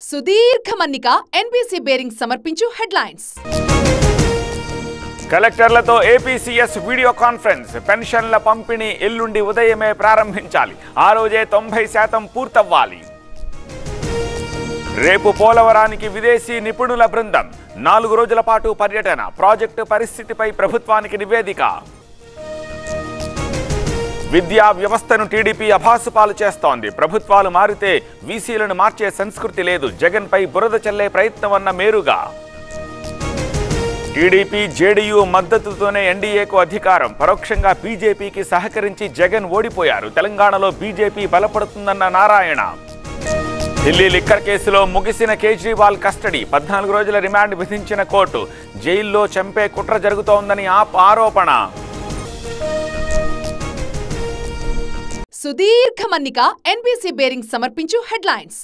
సుదీర్ఘ మన్నిక NBC bearing సమర్పించు హెడ్లైన్స్. కలెక్టర్లతో ఏపీసీఎస్ వీడియో కాన్ఫరెన్స్ పెన్షన్ల పంపిణీ ఎల్లుండి ఉదయమే ప్రారంభించాలి. ఆ రోజే తొంభై శాతం పూర్తవ్వాలి. రేపు పోలవరానికి విదేశీ నిపుణుల బృందం. నాలుగు రోజుల పాటు పర్యటన. ప్రాజెక్టు పరిస్థితిపై ప్రభుత్వానికి నివేదిక. విద్యా వ్యవస్థను టీడీపీ అభాసుపాలు చేస్తోంది. ప్రభుత్వాలు మారితే వీసీలను మార్చే సంస్కృతి లేదు. జగన్పై బురద చల్లే ప్రయత్నం అన్న మేరుగా. టీడీపీ జేడీయూ మద్దతుతోనే ఎన్డీఏకు అధికారం. పరోక్షంగా బీజేపీకి సహకరించి జగన్ ఓడిపోయారు. తెలంగాణలో బీజేపీ బలపడుతుందన్న నారాయణ. ఢిల్లీ లిక్కర్ కేసులో ముగిసిన కేజ్రీవాల్ కస్టడీ. పద్నాలుగు రోజుల రిమాండ్ విధించిన కోర్టు. జైల్లో చంపే కుట్ర జరుగుతోందని ఆప్ ఆరోపణ. సుదీర్ఘ మన్నిక ఎన్బీసీ బేరింగ్ సమర్పించు హెడ్లైన్స్.